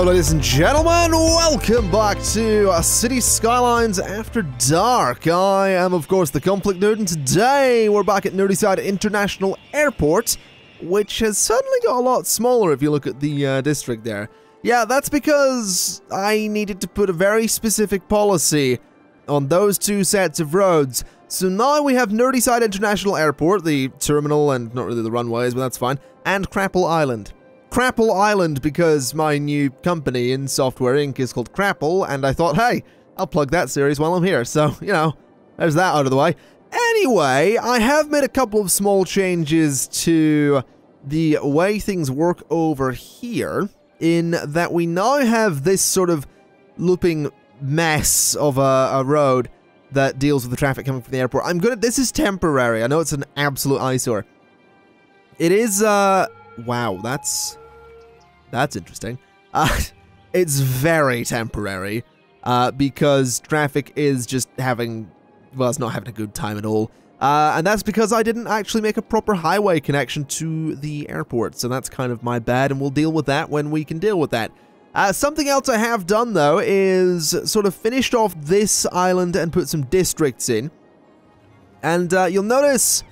Ladies and gentlemen. Welcome back to uh, City Skylines After Dark. I am, of course, the Conflict Nerd, and today we're back at Nerdyside International Airport, which has suddenly got a lot smaller if you look at the uh, district there. Yeah, that's because I needed to put a very specific policy on those two sets of roads. So now we have Nerdyside International Airport, the terminal and not really the runways, but that's fine, and Crapple Island. Crapple Island because my new company in Software Inc. is called Crapple, and I thought, hey, I'll plug that series while I'm here. So, you know, there's that out of the way. Anyway, I have made a couple of small changes to the way things work over here, in that we now have this sort of looping mess of a, a road that deals with the traffic coming from the airport. I'm gonna. This is temporary. I know it's an absolute eyesore. It is. Uh, wow. That's that's interesting. Uh, it's very temporary uh, because traffic is just having, well, it's not having a good time at all. Uh, and that's because I didn't actually make a proper highway connection to the airport, so that's kind of my bad, and we'll deal with that when we can deal with that. Uh, something else I have done, though, is sort of finished off this island and put some districts in. And uh, you'll notice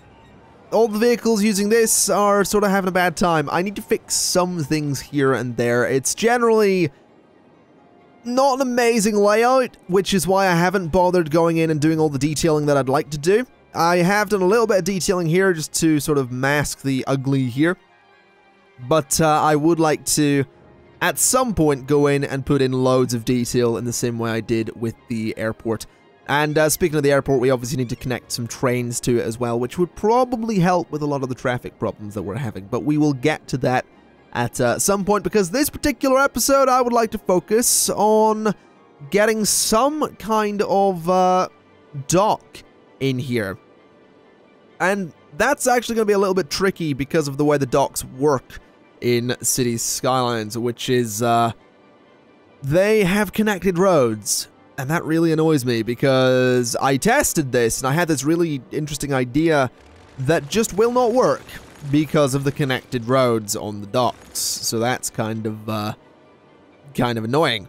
all the vehicles using this are sort of having a bad time. I need to fix some things here and there. It's generally not an amazing layout, which is why I haven't bothered going in and doing all the detailing that I'd like to do. I have done a little bit of detailing here just to sort of mask the ugly here. But uh, I would like to, at some point, go in and put in loads of detail in the same way I did with the airport. And uh, speaking of the airport, we obviously need to connect some trains to it as well, which would probably help with a lot of the traffic problems that we're having. But we will get to that at uh, some point because this particular episode, I would like to focus on getting some kind of uh, dock in here. And that's actually going to be a little bit tricky because of the way the docks work in Cities Skylines, which is uh, they have connected roads and that really annoys me because I tested this and I had this really interesting idea that just will not work because of the connected roads on the docks. So that's kind of, uh, kind of annoying.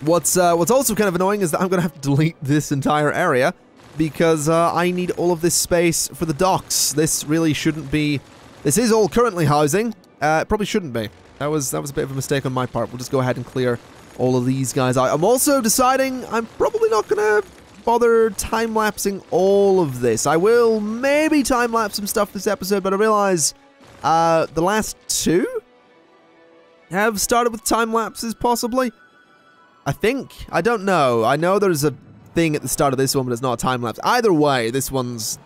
What's, uh, what's also kind of annoying is that I'm going to have to delete this entire area because uh, I need all of this space for the docks. This really shouldn't be... This is all currently housing. Uh, it probably shouldn't be. That was, that was a bit of a mistake on my part. We'll just go ahead and clear all of these guys. I'm also deciding I'm probably not going to bother time-lapsing all of this. I will maybe time-lapse some stuff this episode, but I realize uh, the last two have started with time-lapses, possibly. I think. I don't know. I know there's a thing at the start of this one, but it's not a time-lapse. Either way, this one's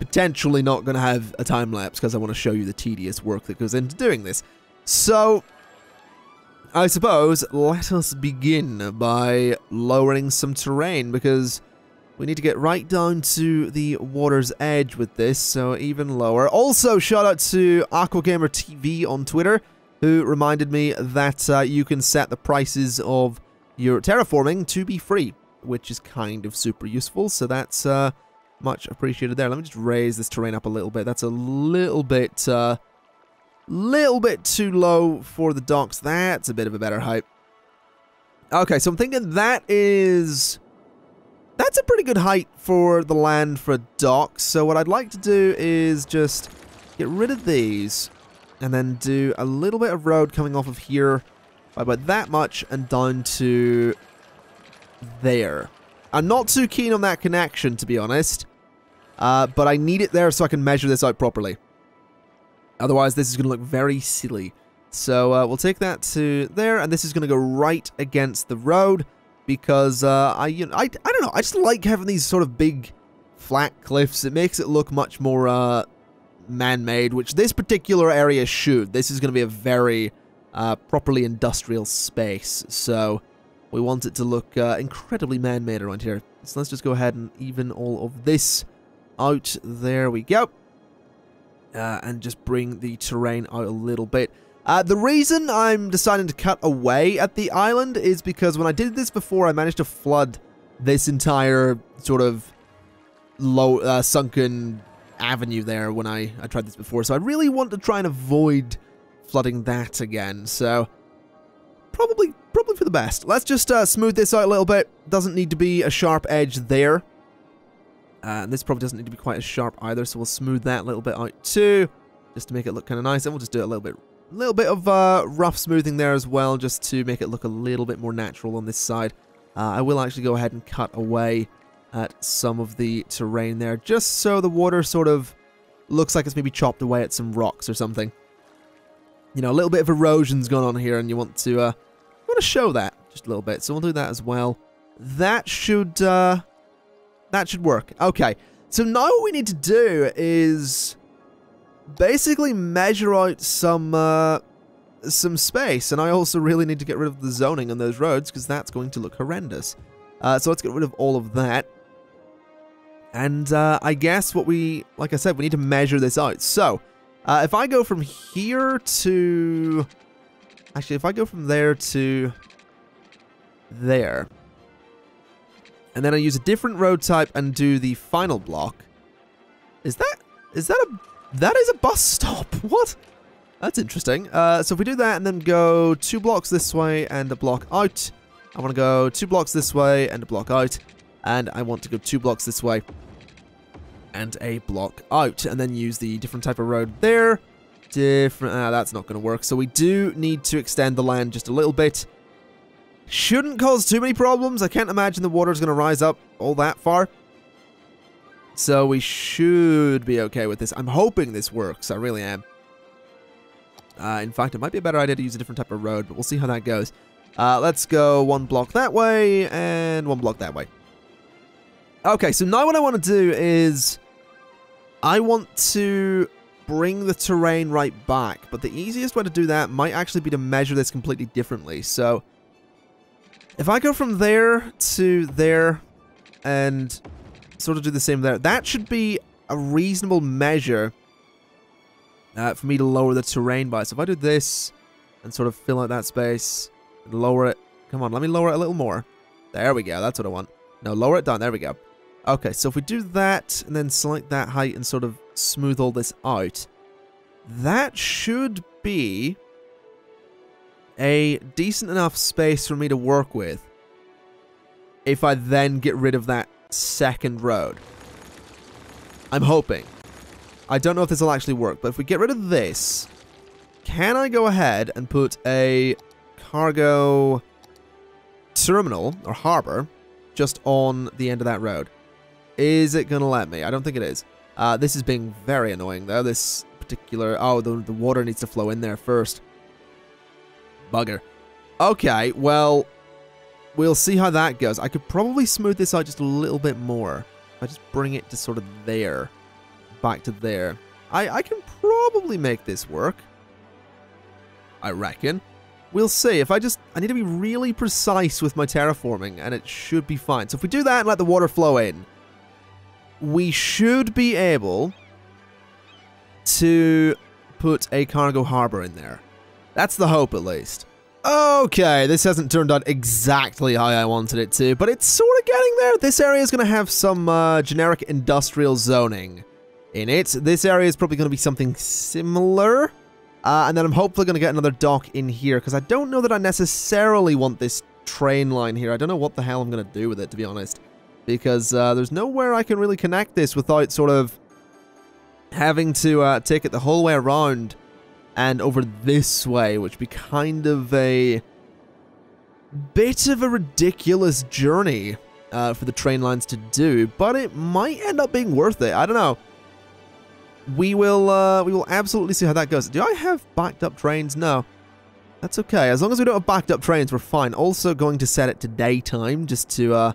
potentially not going to have a time-lapse because I want to show you the tedious work that goes into doing this. So, I suppose let us begin by lowering some terrain because we need to get right down to the water's edge with this, so even lower. Also, shout out to Aquagamer TV on Twitter, who reminded me that uh, you can set the prices of your terraforming to be free, which is kind of super useful, so that's uh, much appreciated there. Let me just raise this terrain up a little bit. That's a little bit... Uh, Little bit too low for the docks. That's a bit of a better height. Okay, so I'm thinking that is... That's a pretty good height for the land for docks. So what I'd like to do is just get rid of these and then do a little bit of road coming off of here by about that much and down to there. I'm not too keen on that connection, to be honest. Uh, but I need it there so I can measure this out properly. Otherwise, this is going to look very silly. So uh, we'll take that to there, and this is going to go right against the road because uh, I, you know, I, I don't know, I just like having these sort of big flat cliffs. It makes it look much more uh, man-made, which this particular area should. This is going to be a very uh, properly industrial space, so we want it to look uh, incredibly man-made around here. So let's just go ahead and even all of this out. There we go uh, and just bring the terrain out a little bit. Uh, the reason I'm deciding to cut away at the island is because when I did this before, I managed to flood this entire sort of low uh, sunken avenue there when I, I tried this before. So I really want to try and avoid flooding that again. So probably probably for the best. Let's just uh, smooth this out a little bit. Doesn't need to be a sharp edge there. Uh, and this probably doesn't need to be quite as sharp either, so we'll smooth that a little bit out too, just to make it look kind of nice. And we'll just do a little bit, little bit of uh, rough smoothing there as well, just to make it look a little bit more natural on this side. Uh, I will actually go ahead and cut away at some of the terrain there, just so the water sort of looks like it's maybe chopped away at some rocks or something. You know, a little bit of erosion's gone on here, and you want to, uh, want to show that just a little bit. So we'll do that as well. That should, uh, that should work. Okay. So now what we need to do is basically measure out some, uh, some space. And I also really need to get rid of the zoning on those roads because that's going to look horrendous. Uh, so let's get rid of all of that. And uh, I guess what we, like I said, we need to measure this out. So, uh, if I go from here to... Actually, if I go from there to there, and then I use a different road type and do the final block, is that, is that a, that is a bus stop? What? That's interesting. Uh, so if we do that and then go two blocks this way and a block out, I want to go two blocks this way and a block out, and I want to go two blocks this way and a block out, and then use the different type of road there. Different, ah, that's not going to work. So we do need to extend the land just a little bit. Shouldn't cause too many problems. I can't imagine the water's going to rise up all that far. So we should be okay with this. I'm hoping this works. I really am. Uh, in fact, it might be a better idea to use a different type of road, but we'll see how that goes. Uh, let's go one block that way and one block that way. Okay, so now what I want to do is I want to bring the terrain right back, but the easiest way to do that might actually be to measure this completely differently. So if I go from there to there and sort of do the same there, that should be a reasonable measure uh, for me to lower the terrain by. So if I do this and sort of fill out that space and lower it. Come on, let me lower it a little more. There we go. That's what I want. No, lower it down. There we go. Okay, so if we do that and then select that height and sort of smooth all this out, that should be a decent enough space for me to work with if I then get rid of that second road. I'm hoping. I don't know if this will actually work, but if we get rid of this, can I go ahead and put a cargo terminal or harbor just on the end of that road? Is it going to let me? I don't think it is. Uh, this is being very annoying, though. This particular... Oh, the, the water needs to flow in there first. Bugger. Okay, well, we'll see how that goes. I could probably smooth this out just a little bit more. I just bring it to sort of there. Back to there. I, I can probably make this work. I reckon. We'll see. If I just... I need to be really precise with my terraforming, and it should be fine. So if we do that and let the water flow in, we should be able to put a cargo harbor in there. That's the hope, at least. Okay, this hasn't turned out exactly how I wanted it to, but it's sort of getting there. This area is going to have some uh, generic industrial zoning in it. This area is probably going to be something similar. Uh, and then I'm hopefully going to get another dock in here, because I don't know that I necessarily want this train line here. I don't know what the hell I'm going to do with it, to be honest because uh, there's nowhere I can really connect this without sort of having to uh, take it the whole way around and over this way, which would be kind of a bit of a ridiculous journey uh, for the train lines to do, but it might end up being worth it. I don't know. We will, uh, we will absolutely see how that goes. Do I have backed up trains? No. That's okay. As long as we don't have backed up trains, we're fine. Also going to set it to daytime just to uh,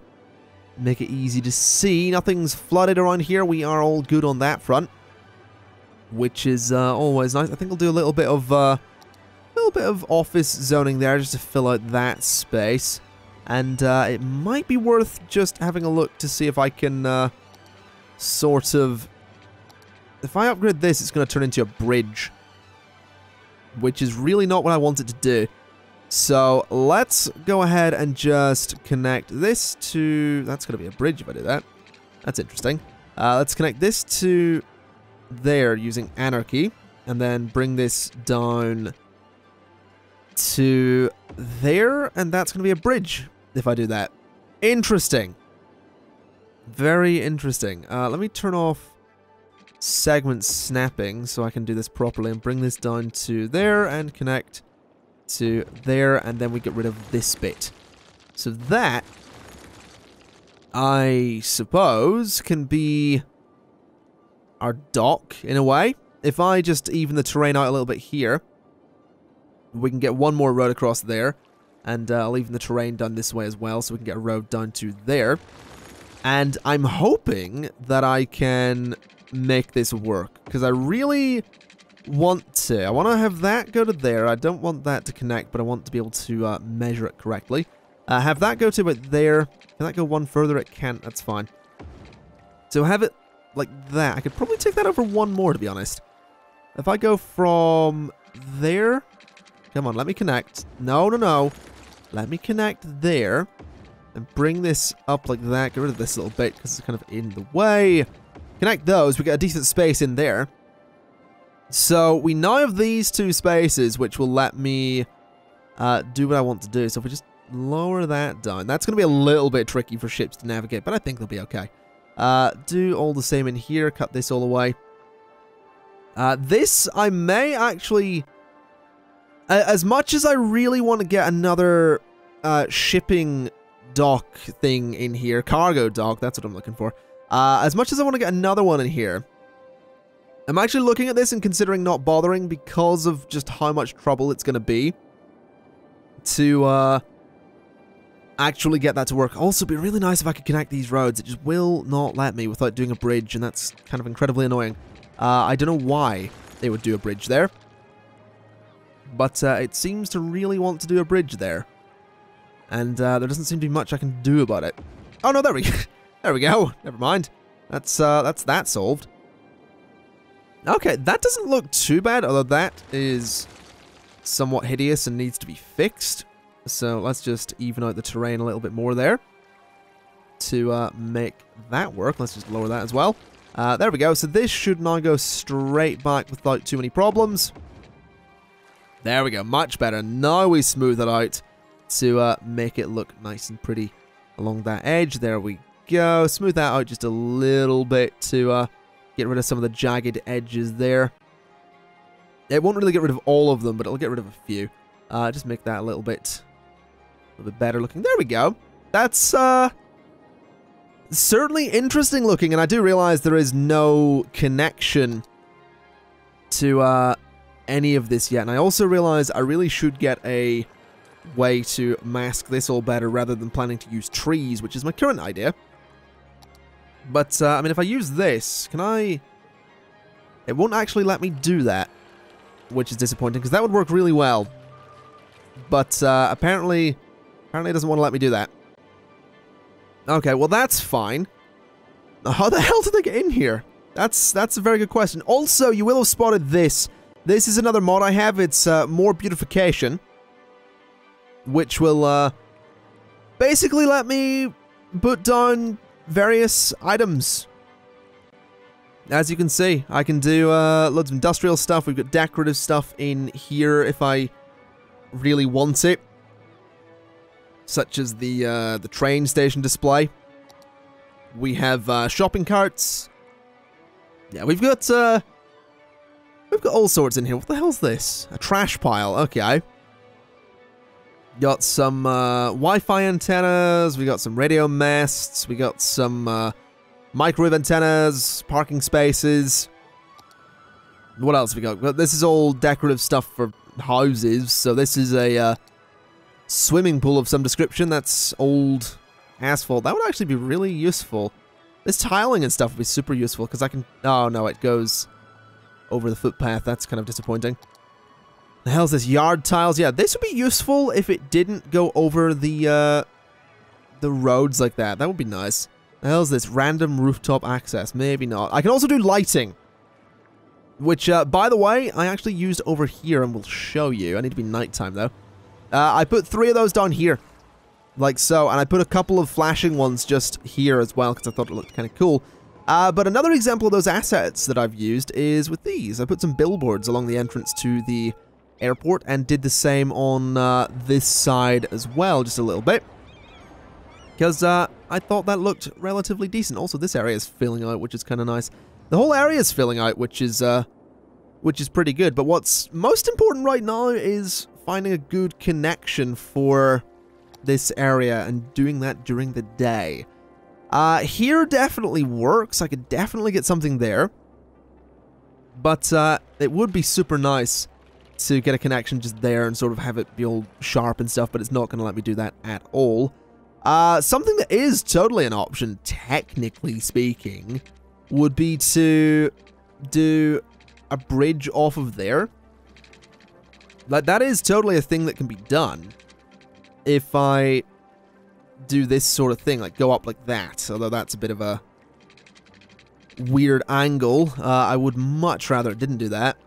Make it easy to see. Nothing's flooded around here. We are all good on that front. Which is uh, always nice. I think I'll do a little bit of... Uh, a little bit of office zoning there just to fill out that space. And uh, it might be worth just having a look to see if I can uh, sort of... If I upgrade this, it's going to turn into a bridge. Which is really not what I want it to do. So let's go ahead and just connect this to... That's going to be a bridge if I do that. That's interesting. Uh, let's connect this to there using Anarchy. And then bring this down to there, and that's going to be a bridge if I do that. Interesting. Very interesting. Uh, let me turn off segment snapping so I can do this properly and bring this down to there and connect to there, and then we get rid of this bit. So that, I suppose, can be our dock in a way. If I just even the terrain out a little bit here, we can get one more road across there. And uh, I'll even the terrain done this way as well, so we can get a road down to there. And I'm hoping that I can make this work, because I really want to. I want to have that go to there. I don't want that to connect, but I want to be able to uh, measure it correctly. Uh, have that go to about there. Can that go one further? It can't. That's fine. So have it like that. I could probably take that over one more, to be honest. If I go from there... Come on, let me connect. No, no, no. Let me connect there. And bring this up like that. Get rid of this little bit because it's kind of in the way. Connect those. We get a decent space in there. So we now have these two spaces, which will let me uh, do what I want to do. So if we just lower that down. That's going to be a little bit tricky for ships to navigate, but I think they'll be okay. Uh, do all the same in here. Cut this all away. Uh, this, I may actually... as much as I really want to get another uh, shipping dock thing in here, cargo dock, that's what I'm looking for. Uh, as much as I want to get another one in here, I'm actually looking at this and considering not bothering because of just how much trouble it's going to be to uh, actually get that to work. Also, be really nice if I could connect these roads. It just will not let me without doing a bridge, and that's kind of incredibly annoying. Uh, I don't know why they would do a bridge there. But uh, it seems to really want to do a bridge there. And uh, there doesn't seem to be much I can do about it. Oh no, there we go. there we go. Never mind. That's uh, that's that solved. Okay, that doesn't look too bad, although that is somewhat hideous and needs to be fixed. So let's just even out the terrain a little bit more there to uh, make that work. Let's just lower that as well. Uh, there we go. So this should now go straight back without too many problems. There we go. Much better. Now we smooth it out to uh, make it look nice and pretty along that edge. There we go. Smooth that out just a little bit to uh, get rid of some of the jagged edges there. It won't really get rid of all of them, but it'll get rid of a few. Uh, just make that a little bit, a little bit better looking. There we go. That's uh, certainly interesting looking, and I do realize there is no connection to uh, any of this yet. And I also realize I really should get a way to mask this all better rather than planning to use trees, which is my current idea. But, uh, I mean, if I use this, can I... It won't actually let me do that, which is disappointing, because that would work really well. But, uh, apparently, apparently it doesn't want to let me do that. Okay, well that's fine. How the hell did they get in here? That's that's a very good question. Also, you will have spotted this. This is another mod I have. It's uh, more beautification, which will uh, basically let me put down various items. As you can see, I can do uh, loads of industrial stuff. We've got decorative stuff in here if I really want it such as the uh, the train station display. We have uh, shopping carts. Yeah, we've got uh, we've got all sorts in here. What the hell's this? A trash pile. Okay. Got some uh, Wi-Fi antennas. We got some radio masts. We got some uh, microwave antennas, parking spaces. What else we got? This is all decorative stuff for houses. So this is a uh, swimming pool of some description that's old asphalt. That would actually be really useful. This tiling and stuff would be super useful because I can... Oh, no, it goes over the footpath. That's kind of disappointing. The hell's this? Yard tiles? Yeah, this would be useful if it didn't go over the, uh, the roads like that. That would be nice. The hell's this? Random rooftop access. Maybe not. I can also do lighting. Which, uh, by the way, I actually used over here and will show you. I need to be nighttime, though. Uh, I put three of those down here. Like so. And I put a couple of flashing ones just here as well because I thought it looked kind of cool. Uh, but another example of those assets that I've used is with these. I put some billboards along the entrance to the airport and did the same on uh, this side as well, just a little bit. Because uh, I thought that looked relatively decent. Also, this area is filling out, which is kind of nice. The whole area is filling out, which is uh, which is pretty good. But what's most important right now is finding a good connection for this area and doing that during the day. Uh, here definitely works. I could definitely get something there. But uh, it would be super nice to get a connection just there and sort of have it be all sharp and stuff, but it's not going to let me do that at all. Uh, something that is totally an option, technically speaking, would be to do a bridge off of there. Like, that is totally a thing that can be done. If I do this sort of thing, like go up like that, although that's a bit of a weird angle. Uh, I would much rather it didn't do that.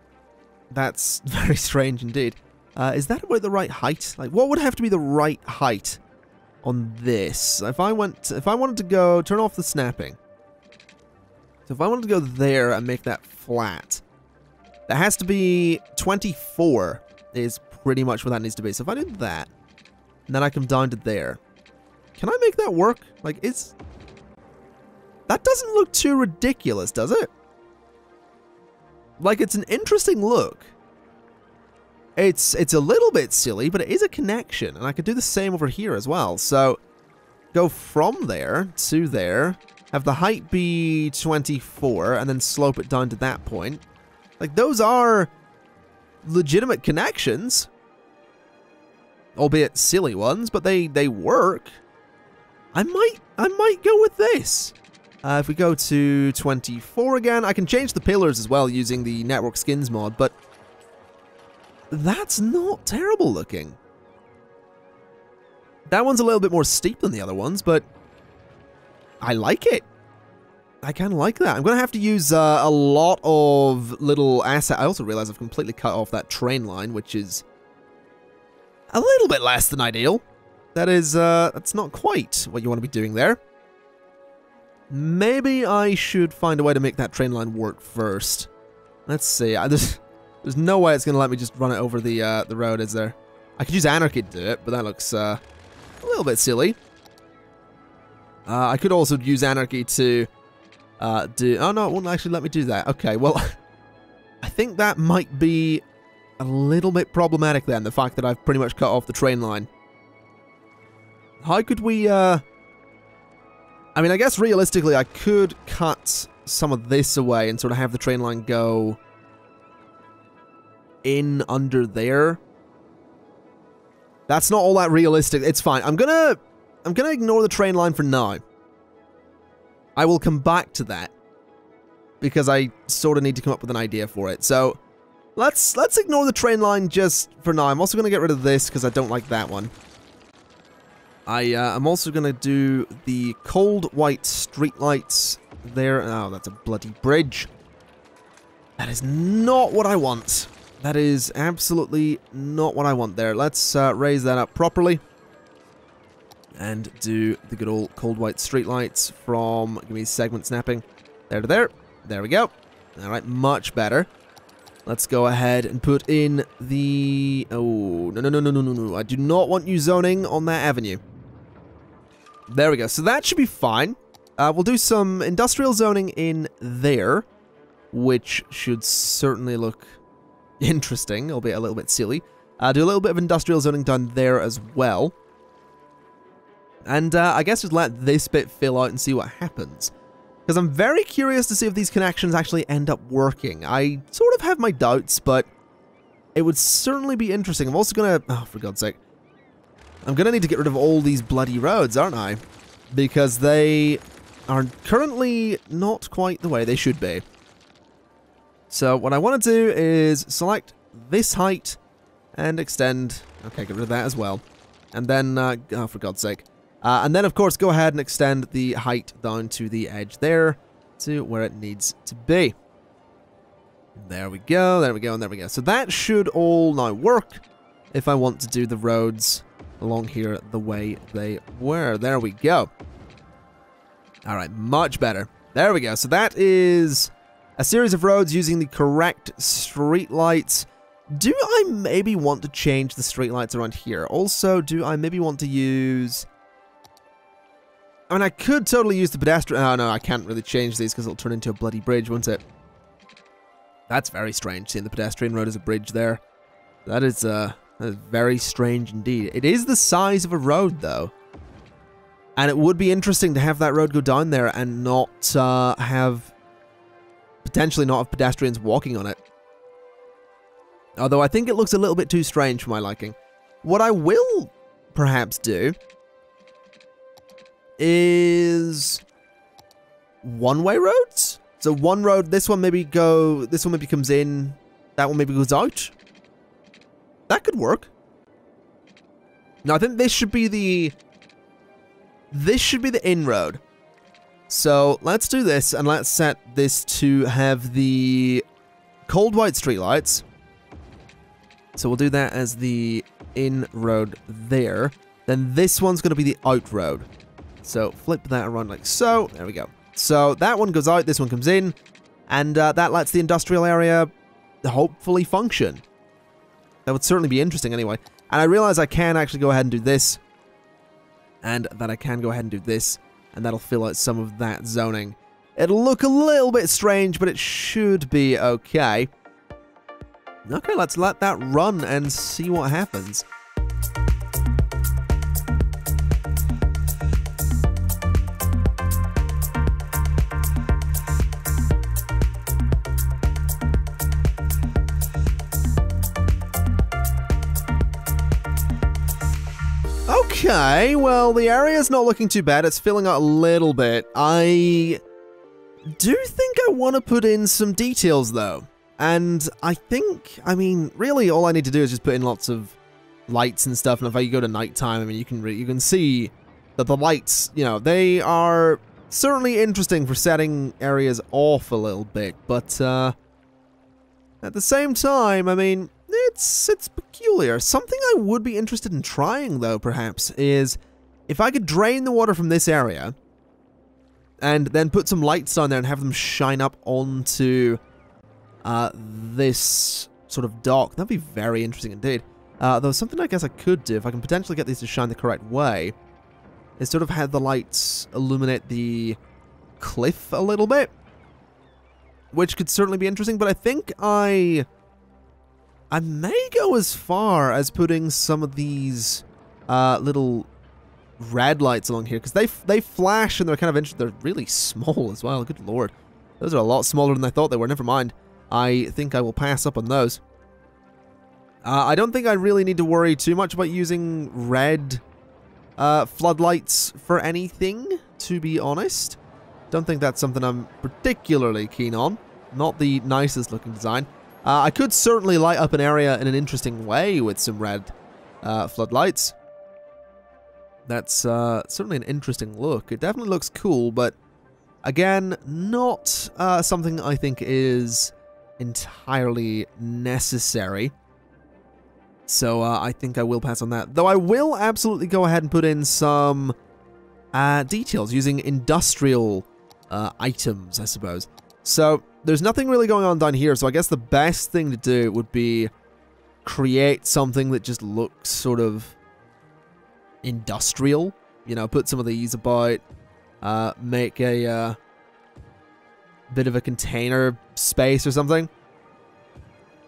That's very strange indeed. Uh, is that about the right height? Like, what would have to be the right height on this? If I went, if I wanted to go, turn off the snapping. So if I wanted to go there and make that flat, that has to be 24 is pretty much what that needs to be. So if I do that, and then I come down to there, can I make that work? Like, it's... That doesn't look too ridiculous, does it? Like, it's an interesting look. It's it's a little bit silly, but it is a connection, and I could do the same over here as well. So, go from there to there, have the height be 24, and then slope it down to that point. Like, those are legitimate connections. Albeit silly ones, but they, they work. I might, I might go with this. Uh, if we go to 24 again, I can change the pillars as well using the network skins mod, but that's not terrible looking. That one's a little bit more steep than the other ones, but I like it. I kind of like that. I'm going to have to use uh, a lot of little asset. I also realize I've completely cut off that train line, which is a little bit less than ideal. That is, uh, that's not quite what you want to be doing there. Maybe I should find a way to make that train line work first. Let's see. I, there's, there's no way it's going to let me just run it over the uh, the road, is there? I could use Anarchy to do it, but that looks uh, a little bit silly. Uh, I could also use Anarchy to uh, do... Oh, no, it won't actually let me do that. Okay, well, I think that might be a little bit problematic then, the fact that I've pretty much cut off the train line. How could we, uh... I mean, I guess realistically, I could cut some of this away and sort of have the train line go in under there. That's not all that realistic. It's fine. I'm gonna... I'm gonna ignore the train line for now. I will come back to that. Because I sort of need to come up with an idea for it. So, let's let's ignore the train line just for now. I'm also going to get rid of this because I don't like that one. I, uh, I'm also going to do the cold white streetlights there. Oh, that's a bloody bridge. That is not what I want. That is absolutely not what I want there. Let's uh, raise that up properly. And do the good old cold white streetlights from, give me segment snapping. There to there. There we go. Alright, much better. Let's go ahead and put in the... Oh, no, no, no, no, no, no, no. I do not want you zoning on that avenue. There we go. So that should be fine. Uh, we'll do some industrial zoning in there, which should certainly look interesting, albeit a little bit silly. Uh, do a little bit of industrial zoning done there as well. And uh, I guess just let this bit fill out and see what happens. Because I'm very curious to see if these connections actually end up working. I sort of have my doubts, but it would certainly be interesting. I'm also going to... Oh, for God's sake. I'm going to need to get rid of all these bloody roads, aren't I? Because they are currently not quite the way they should be. So what I want to do is select this height and extend... Okay, get rid of that as well. And then, uh, oh, for God's sake. Uh, and then, of course, go ahead and extend the height down to the edge there to where it needs to be. There we go, there we go, and there we go. So that should all now work if I want to do the roads along here the way they were. There we go. All right, much better. There we go. So that is a series of roads using the correct street lights. Do I maybe want to change the streetlights around here? Also, do I maybe want to use... I mean, I could totally use the pedestrian... Oh, no, I can't really change these because it'll turn into a bloody bridge, won't it? That's very strange, seeing the pedestrian road as a bridge there. That is, uh, that is very strange indeed. It is the size of a road, though. And it would be interesting to have that road go down there and not uh, have... Potentially not have pedestrians walking on it. Although I think it looks a little bit too strange for my liking. What I will perhaps do is one-way roads. So one road, this one maybe go, this one maybe comes in, that one maybe goes out. That could work. Now I think this should be the, this should be the inroad. So let's do this and let's set this to have the cold white streetlights. So we'll do that as the in road there. Then this one's going to be the out road. So flip that around like so. There we go. So that one goes out, this one comes in, and uh, that lets the industrial area hopefully function. That would certainly be interesting anyway. And I realize I can actually go ahead and do this, and that I can go ahead and do this, and that'll fill out some of that zoning. It'll look a little bit strange, but it should be okay. Okay, let's let that run and see what happens. Okay, well, the area's not looking too bad. It's filling up a little bit. I do think I want to put in some details, though. And I think, I mean, really all I need to do is just put in lots of lights and stuff. And if I go to nighttime, I mean, you can you can see that the lights, you know, they are certainly interesting for setting areas off a little bit. But uh, at the same time, I mean, it's it's peculiar. Something I would be interested in trying, though, perhaps, is if I could drain the water from this area and then put some lights on there and have them shine up onto uh, this sort of dock. That'd be very interesting indeed. Uh, though something I guess I could do, if I can potentially get these to shine the correct way, is sort of have the lights illuminate the cliff a little bit. Which could certainly be interesting, but I think I... I may go as far as putting some of these uh, little red lights along here, because they, they flash and they're kind of interesting. They're really small as well, good lord. Those are a lot smaller than I thought they were, never mind. I think I will pass up on those. Uh, I don't think I really need to worry too much about using red uh, floodlights for anything, to be honest. Don't think that's something I'm particularly keen on. Not the nicest looking design. Uh, I could certainly light up an area in an interesting way with some red uh, floodlights. That's uh, certainly an interesting look. It definitely looks cool, but again, not uh, something I think is entirely necessary. So uh, I think I will pass on that. Though I will absolutely go ahead and put in some uh, details using industrial items, I suppose. So there's nothing really going on down here, so I guess the best thing to do would be create something that just looks sort of industrial. You know, put some of these about, uh, make a uh, bit of a container space or something.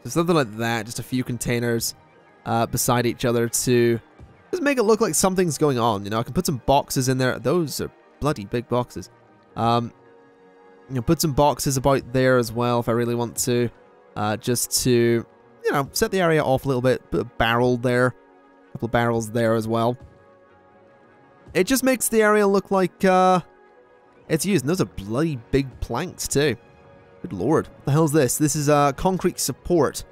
So something like that, just a few containers uh, beside each other to just make it look like something's going on. You know, I can put some boxes in there. Those are bloody big boxes. Um, you know, put some boxes about there as well if I really want to, uh, just to, you know, set the area off a little bit. Put a barrel there, a couple of barrels there as well. It just makes the area look like uh, it's used. And those are bloody big planks too. Good lord. What the hell's this? This is uh, concrete support.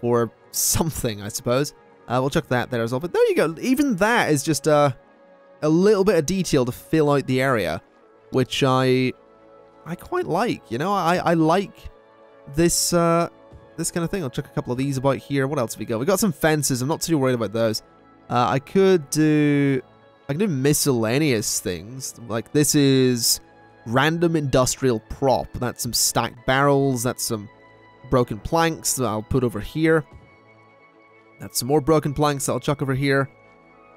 Or something, I suppose. Uh, we'll check that there as well. But there you go. Even that is just uh, a little bit of detail to fill out the area. Which I I quite like. You know, I, I like this uh, this kind of thing. I'll check a couple of these about here. What else have we got? We got some fences. I'm not too worried about those. Uh, I could do... I can do miscellaneous things. Like this is random industrial prop. That's some stacked barrels. That's some broken planks that I'll put over here. That's some more broken planks that I'll chuck over here.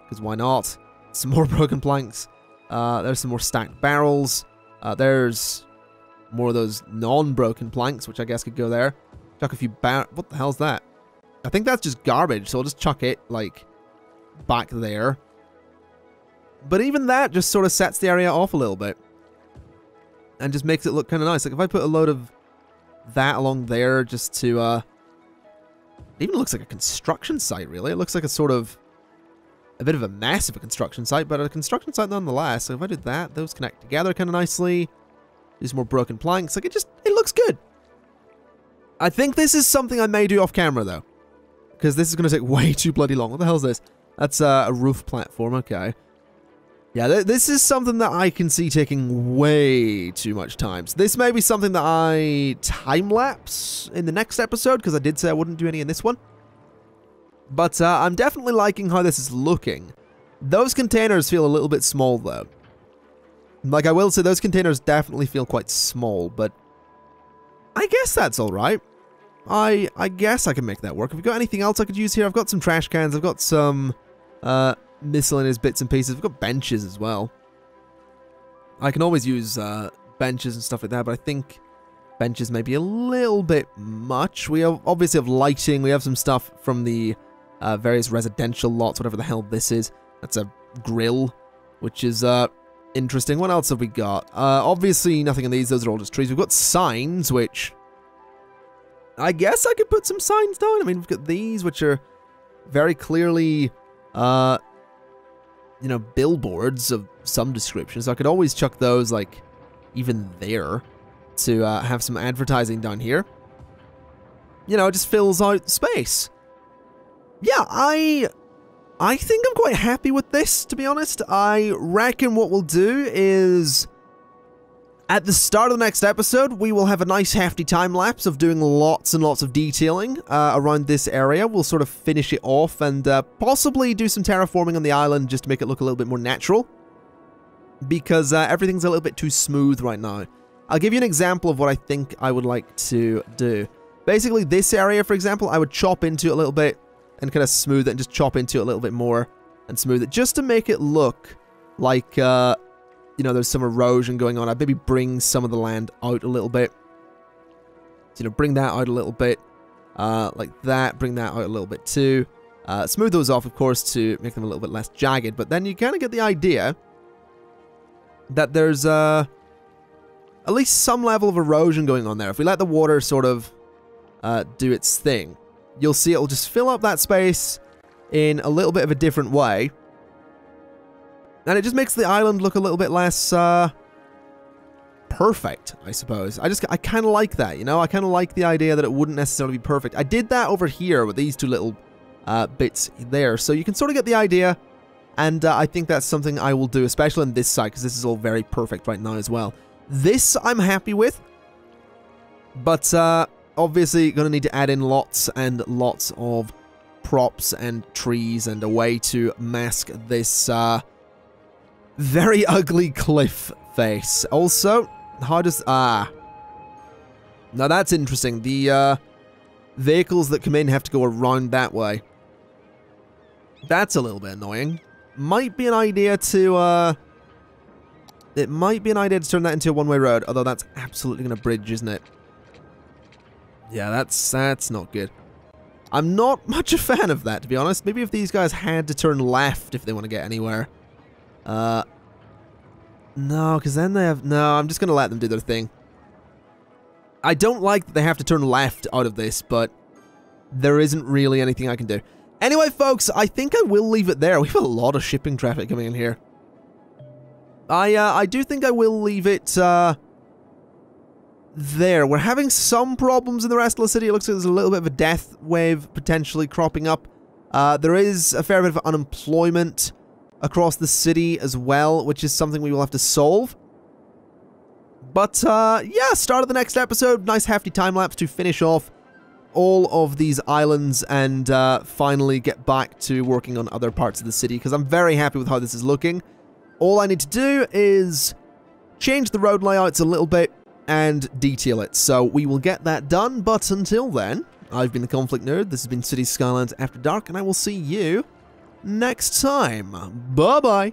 Because why not? Some more broken planks. Uh, there's some more stacked barrels. Uh, there's more of those non-broken planks, which I guess could go there. Chuck a few bar- What the hell's that? I think that's just garbage, so I'll just chuck it, like, back there. But even that just sort of sets the area off a little bit. And just makes it look kind of nice. Like, if I put a load of that along there just to, uh... It even looks like a construction site, really. It looks like a sort of... A bit of a mess of a construction site, but a construction site nonetheless. So if I did that, those connect together kind of nicely. There's more broken planks. Like, it just... It looks good. I think this is something I may do off camera, though. Because this is going to take way too bloody long. What the hell is this? That's uh, a roof platform. Okay. Yeah, th this is something that I can see taking way too much time. So this may be something that I time-lapse in the next episode, because I did say I wouldn't do any in this one. But uh, I'm definitely liking how this is looking. Those containers feel a little bit small, though. Like, I will say, those containers definitely feel quite small, but I guess that's alright. I I guess I can make that work. Have we got anything else I could use here? I've got some trash cans. I've got some... Uh, miscellaneous bits and pieces. We've got benches as well. I can always use uh, benches and stuff like that, but I think benches may be a little bit much. We have, obviously have lighting. We have some stuff from the uh, various residential lots, whatever the hell this is. That's a grill, which is uh, interesting. What else have we got? Uh, obviously, nothing in these. Those are all just trees. We've got signs, which I guess I could put some signs down. I mean, we've got these, which are very clearly uh, you know, billboards of some description. So I could always chuck those, like, even there to uh, have some advertising done here. You know, it just fills out space. Yeah, I... I think I'm quite happy with this, to be honest. I reckon what we'll do is at the start of the next episode, we will have a nice hefty time lapse of doing lots and lots of detailing uh, around this area. We'll sort of finish it off and uh, possibly do some terraforming on the island just to make it look a little bit more natural. Because uh, everything's a little bit too smooth right now. I'll give you an example of what I think I would like to do. Basically, this area, for example, I would chop into a little bit and kind of smooth it and just chop into it a little bit more and smooth it just to make it look like uh, you know, there's some erosion going on. I'd maybe bring some of the land out a little bit. So, you know, bring that out a little bit. Uh, like that. Bring that out a little bit too. Uh, smooth those off, of course, to make them a little bit less jagged. But then you kind of get the idea that there's uh, at least some level of erosion going on there. If we let the water sort of uh, do its thing, you'll see it'll just fill up that space in a little bit of a different way. And it just makes the island look a little bit less, uh, perfect, I suppose. I just, I kind of like that, you know? I kind of like the idea that it wouldn't necessarily be perfect. I did that over here with these two little uh, bits there, so you can sort of get the idea, and uh, I think that's something I will do, especially on this side, because this is all very perfect right now as well. This I'm happy with, but uh, obviously going to need to add in lots and lots of props and trees and a way to mask this uh, very ugly cliff face. Also, how does... Ah. Now that's interesting. The uh, vehicles that come in have to go around that way. That's a little bit annoying. Might be an idea to... Uh, it might be an idea to turn that into a one-way road, although that's absolutely going to bridge, isn't it? Yeah, that's that's not good. I'm not much a fan of that, to be honest. Maybe if these guys had to turn left if they want to get anywhere. Uh, no, because then they have... No, I'm just going to let them do their thing. I don't like that they have to turn left out of this, but there isn't really anything I can do. Anyway, folks, I think I will leave it there. We have a lot of shipping traffic coming in here. I, uh, I do think I will leave it, uh, there. We're having some problems in the rest of the city. It looks like there's a little bit of a death wave potentially cropping up. Uh, there is a fair bit of unemployment across the city as well, which is something we will have to solve. But, uh, yeah, start of the next episode. Nice hefty time-lapse to finish off all of these islands and uh, finally get back to working on other parts of the city, because I'm very happy with how this is looking. All I need to do is change the road layouts a little bit and detail it. So we will get that done, but until then, I've been the Conflict Nerd, this has been City Skylines After Dark, and I will see you next time. Bye-bye.